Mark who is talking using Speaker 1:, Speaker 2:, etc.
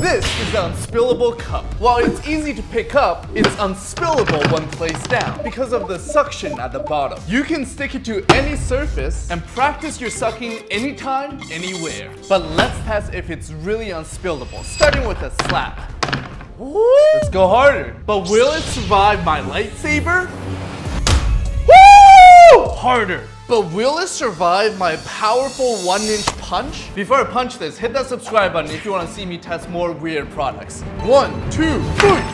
Speaker 1: This is the unspillable cup. While it's easy to pick up, it's unspillable when placed down because of the suction at the bottom. You can stick it to any surface and practice your sucking anytime, anywhere. But let's test if it's really unspillable, starting with a slap. Let's go harder. But will it survive my lightsaber? Harder. But will it survive my powerful one inch punch? Before I punch this, hit that subscribe button if you want to see me test more weird products. One, two, three.